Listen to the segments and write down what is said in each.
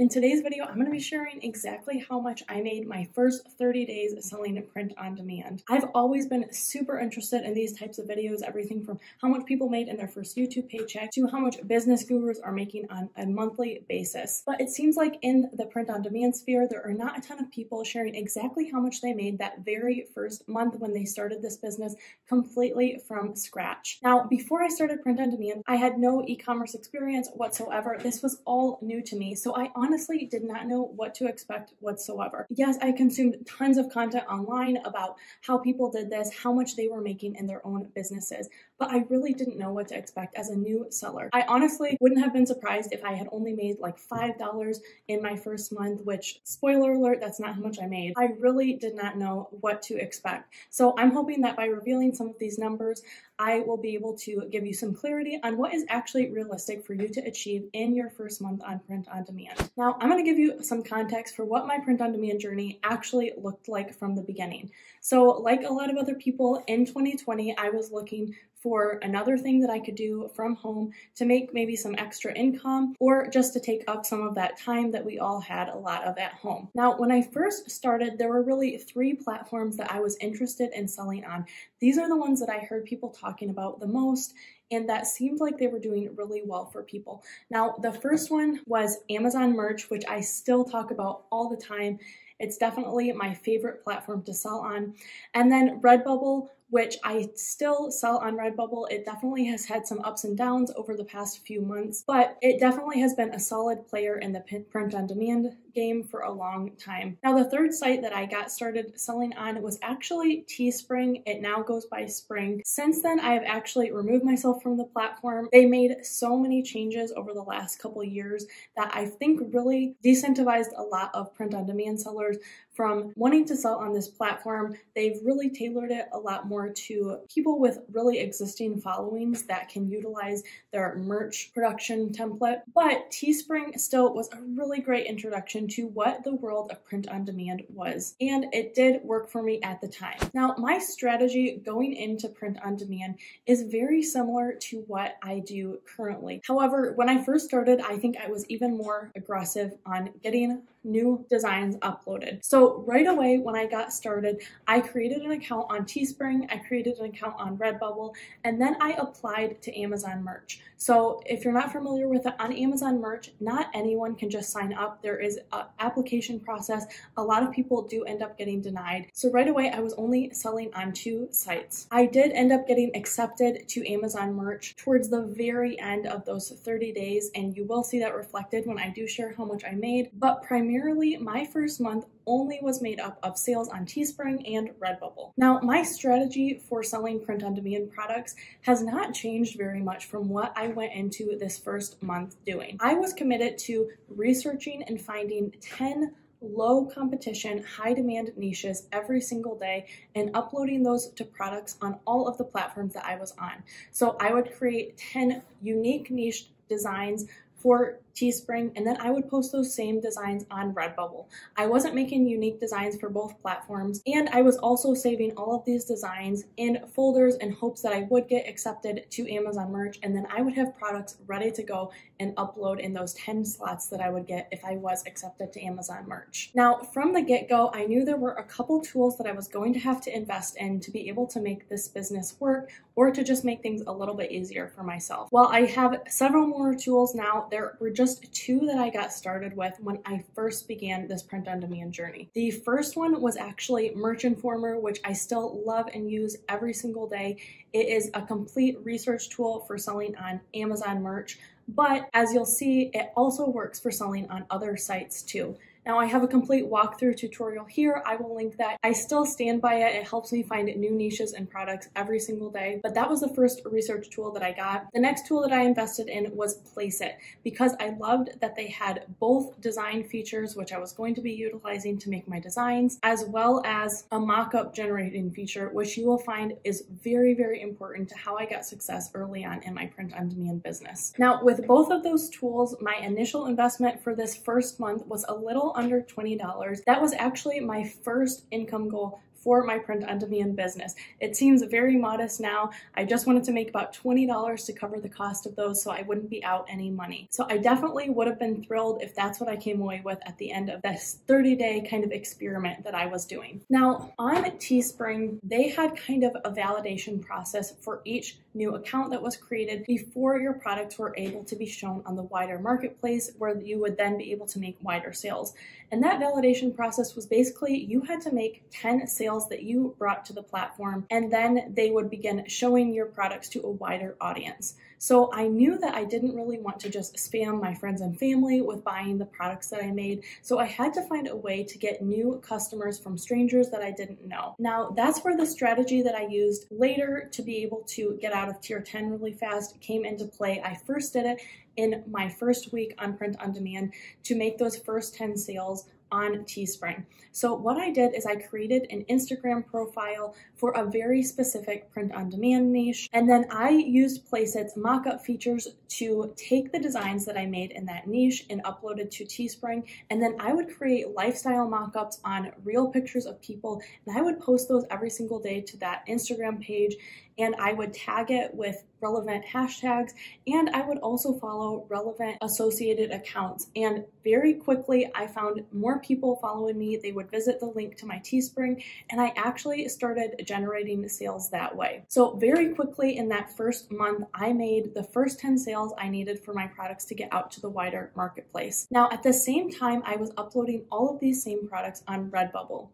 In today's video, I'm going to be sharing exactly how much I made my first 30 days selling print on demand. I've always been super interested in these types of videos, everything from how much people made in their first YouTube paycheck to how much business gurus are making on a monthly basis. But it seems like in the print on demand sphere, there are not a ton of people sharing exactly how much they made that very first month when they started this business completely from scratch. Now, before I started print on demand, I had no e-commerce experience whatsoever. This was all new to me. So I honestly did not know what to expect whatsoever. Yes, I consumed tons of content online about how people did this, how much they were making in their own businesses, but I really didn't know what to expect as a new seller. I honestly wouldn't have been surprised if I had only made like $5 in my first month, which spoiler alert, that's not how much I made. I really did not know what to expect. So I'm hoping that by revealing some of these numbers, I will be able to give you some clarity on what is actually realistic for you to achieve in your first month on print on demand. Now, I'm going to give you some context for what my print on demand journey actually looked like from the beginning. So, like a lot of other people in 2020, I was looking for another thing that I could do from home to make maybe some extra income or just to take up some of that time that we all had a lot of at home. Now, when I first started, there were really three platforms that I was interested in selling on. These are the ones that I heard people talking about the most and that seemed like they were doing really well for people. Now, the first one was Amazon Merch, which I still talk about all the time. It's definitely my favorite platform to sell on. And then Redbubble which I still sell on Redbubble. It definitely has had some ups and downs over the past few months, but it definitely has been a solid player in the print on demand game for a long time. Now, the third site that I got started selling on was actually Teespring. It now goes by Spring. Since then, I have actually removed myself from the platform. They made so many changes over the last couple years that I think really decentivized a lot of print on demand sellers from wanting to sell on this platform. They've really tailored it a lot more to people with really existing followings that can utilize their merch production template. But Teespring still was a really great introduction to what the world of print on demand was, and it did work for me at the time. Now, my strategy going into print on demand is very similar to what I do currently. However, when I first started, I think I was even more aggressive on getting new designs uploaded. So right away when I got started, I created an account on Teespring, I created an account on Redbubble, and then I applied to Amazon Merch. So if you're not familiar with it, on Amazon Merch, not anyone can just sign up. There is an application process. A lot of people do end up getting denied. So right away, I was only selling on two sites. I did end up getting accepted to Amazon Merch towards the very end of those 30 days, and you will see that reflected when I do share how much I made, but primarily my first month only was made up of sales on Teespring and Redbubble. Now, my strategy for selling print on demand products has not changed very much from what I went into this first month doing. I was committed to researching and finding 10 low competition, high demand niches every single day and uploading those to products on all of the platforms that I was on. So I would create 10 unique niche designs for Teespring, and then I would post those same designs on Redbubble. I wasn't making unique designs for both platforms, and I was also saving all of these designs in folders in hopes that I would get accepted to Amazon Merch, and then I would have products ready to go and upload in those 10 slots that I would get if I was accepted to Amazon Merch. Now, from the get-go, I knew there were a couple tools that I was going to have to invest in to be able to make this business work or to just make things a little bit easier for myself. While I have several more tools now, there were just two that I got started with when I first began this print on demand journey. The first one was actually Merch Informer, which I still love and use every single day. It is a complete research tool for selling on Amazon merch, but as you'll see, it also works for selling on other sites too. Now I have a complete walkthrough tutorial here. I will link that. I still stand by it. It helps me find new niches and products every single day, but that was the first research tool that I got. The next tool that I invested in was Placeit because I loved that they had both design features, which I was going to be utilizing to make my designs, as well as a mockup generating feature, which you will find is very, very important to how I got success early on in my print on demand business. Now, with both of those tools, my initial investment for this first month was a little under $20. That was actually my first income goal for my print on demand business. It seems very modest now. I just wanted to make about $20 to cover the cost of those so I wouldn't be out any money. So I definitely would have been thrilled if that's what I came away with at the end of this 30 day kind of experiment that I was doing. Now on Teespring, they had kind of a validation process for each new account that was created before your products were able to be shown on the wider marketplace where you would then be able to make wider sales. And that validation process was basically you had to make 10 sales that you brought to the platform, and then they would begin showing your products to a wider audience. So I knew that I didn't really want to just spam my friends and family with buying the products that I made. So I had to find a way to get new customers from strangers that I didn't know. Now, that's where the strategy that I used later to be able to get out of tier 10 really fast came into play. I first did it in my first week on print on demand to make those first 10 sales on Teespring. So what I did is I created an Instagram profile for a very specific print on demand niche. And then I used Placeit's mockup features to take the designs that I made in that niche and uploaded to Teespring. And then I would create lifestyle mockups on real pictures of people and I would post those every single day to that Instagram page and I would tag it with relevant hashtags and I would also follow relevant associated accounts. And very quickly, I found more people following me. They would visit the link to my Teespring and I actually started generating sales that way. So very quickly in that first month, I made the first 10 sales I needed for my products to get out to the wider marketplace. Now, at the same time, I was uploading all of these same products on Redbubble.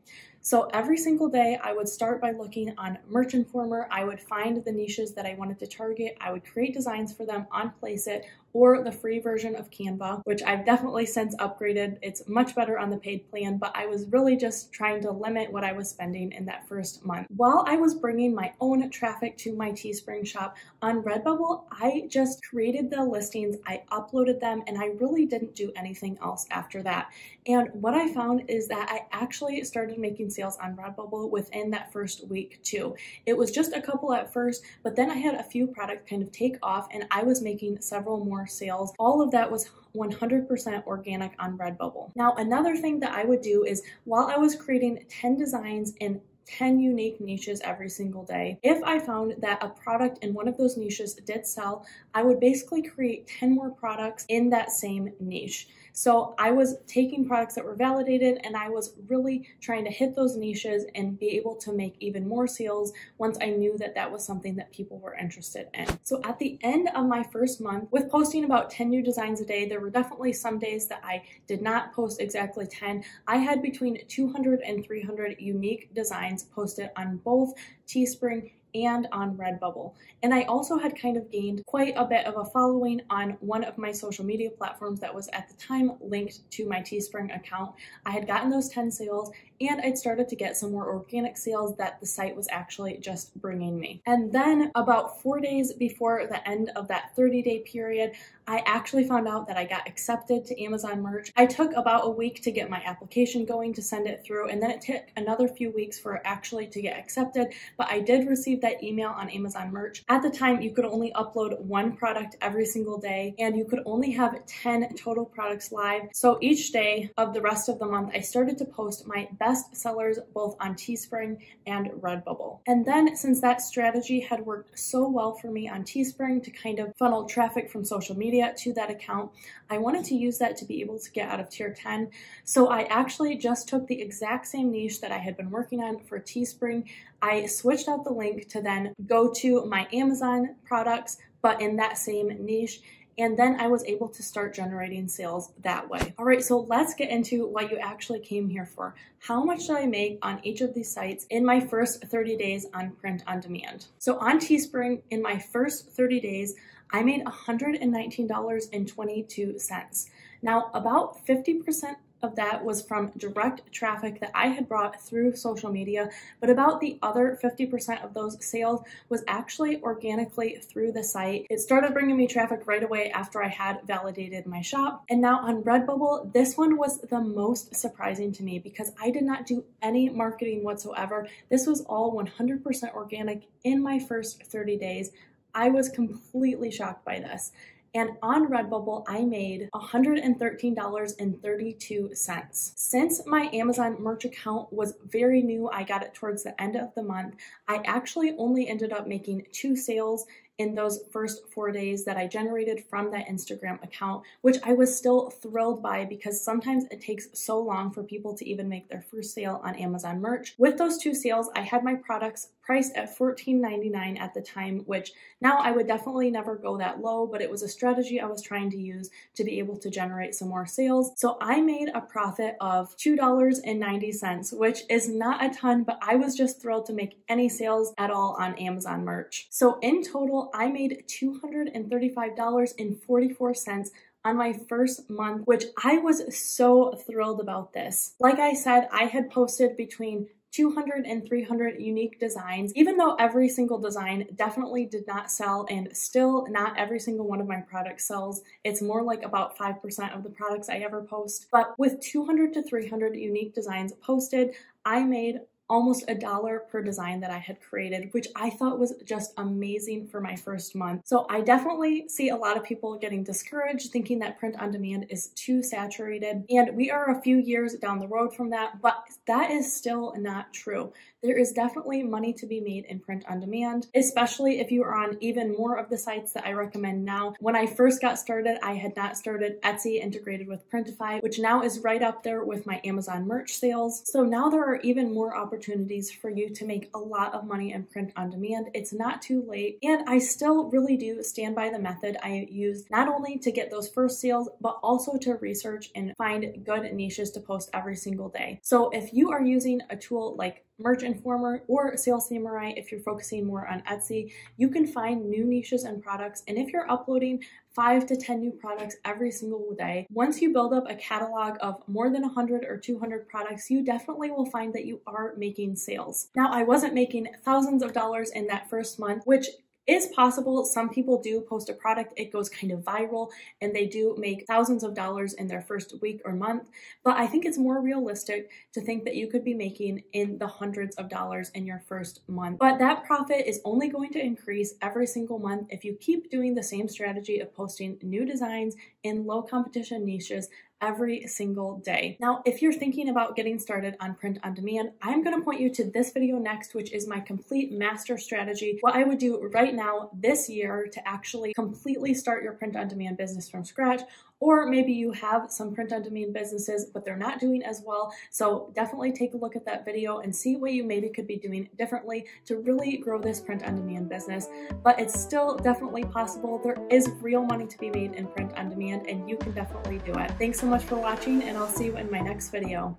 So every single day, I would start by looking on Merch Informer. I would find the niches that I wanted to target. I would create designs for them on Placeit or the free version of Canva, which I've definitely since upgraded. It's much better on the paid plan, but I was really just trying to limit what I was spending in that first month. While I was bringing my own traffic to my Teespring shop on Redbubble, I just created the listings, I uploaded them, and I really didn't do anything else after that. And what I found is that I actually started making sales on Redbubble within that first week too. It was just a couple at first, but then I had a few products kind of take off and I was making several more sales. All of that was 100% organic on Redbubble. Now, another thing that I would do is while I was creating 10 designs in 10 unique niches every single day. If I found that a product in one of those niches did sell, I would basically create 10 more products in that same niche. So I was taking products that were validated and I was really trying to hit those niches and be able to make even more sales once I knew that that was something that people were interested in. So at the end of my first month, with posting about 10 new designs a day, there were definitely some days that I did not post exactly 10. I had between 200 and 300 unique designs posted on both Teespring and on Redbubble. And I also had kind of gained quite a bit of a following on one of my social media platforms that was at the time linked to my Teespring account. I had gotten those 10 sales and I'd started to get some more organic sales that the site was actually just bringing me. And then about four days before the end of that 30 day period, I actually found out that I got accepted to Amazon Merch. I took about a week to get my application going to send it through, and then it took another few weeks for actually to get accepted, but I did receive that email on Amazon Merch. At the time, you could only upload one product every single day, and you could only have 10 total products live. So each day of the rest of the month, I started to post my best sellers both on Teespring and Redbubble. And then since that strategy had worked so well for me on Teespring to kind of funnel traffic from social media to that account, I wanted to use that to be able to get out of tier 10. So I actually just took the exact same niche that I had been working on for Teespring. I switched out the link to then go to my Amazon products, but in that same niche and then I was able to start generating sales that way. All right, so let's get into what you actually came here for. How much did I make on each of these sites in my first 30 days on print on demand? So on Teespring, in my first 30 days, I made $119.22. Now, about 50% of that was from direct traffic that I had brought through social media, but about the other 50% of those sales was actually organically through the site. It started bringing me traffic right away after I had validated my shop. And now on Redbubble, this one was the most surprising to me because I did not do any marketing whatsoever. This was all 100% organic in my first 30 days. I was completely shocked by this. And on Redbubble, I made $113.32. Since my Amazon merch account was very new, I got it towards the end of the month, I actually only ended up making two sales in those first four days that I generated from that Instagram account, which I was still thrilled by because sometimes it takes so long for people to even make their first sale on Amazon merch. With those two sales, I had my products priced at $14.99 at the time, which now I would definitely never go that low, but it was a strategy I was trying to use to be able to generate some more sales. So I made a profit of $2.90, which is not a ton, but I was just thrilled to make any sales at all on Amazon merch. So in total, I made $235.44 on my first month, which I was so thrilled about this. Like I said, I had posted between 200 and 300 unique designs, even though every single design definitely did not sell and still not every single one of my products sells. It's more like about 5% of the products I ever post. But with 200 to 300 unique designs posted, I made almost a dollar per design that I had created, which I thought was just amazing for my first month. So I definitely see a lot of people getting discouraged, thinking that print on demand is too saturated. And we are a few years down the road from that, but that is still not true. There is definitely money to be made in print on demand, especially if you are on even more of the sites that I recommend now. When I first got started, I had not started Etsy integrated with Printify, which now is right up there with my Amazon merch sales. So now there are even more opportunities for you to make a lot of money in print on demand. It's not too late. And I still really do stand by the method I use not only to get those first sales, but also to research and find good niches to post every single day. So if you are using a tool like Merch Informer or Sales Samurai if you're focusing more on Etsy. You can find new niches and products. And if you're uploading five to 10 new products every single day, once you build up a catalog of more than 100 or 200 products, you definitely will find that you are making sales. Now, I wasn't making thousands of dollars in that first month, which is possible. Some people do post a product, it goes kind of viral, and they do make thousands of dollars in their first week or month. But I think it's more realistic to think that you could be making in the hundreds of dollars in your first month. But that profit is only going to increase every single month if you keep doing the same strategy of posting new designs in low competition niches every single day. Now, if you're thinking about getting started on print on demand, I'm going to point you to this video next, which is my complete master strategy. What I would do right now this year to actually completely start your print on demand business from scratch or maybe you have some print on demand businesses, but they're not doing as well. So definitely take a look at that video and see what you maybe could be doing differently to really grow this print on demand business. But it's still definitely possible. There is real money to be made in print on demand and you can definitely do it. Thanks so much for watching and I'll see you in my next video.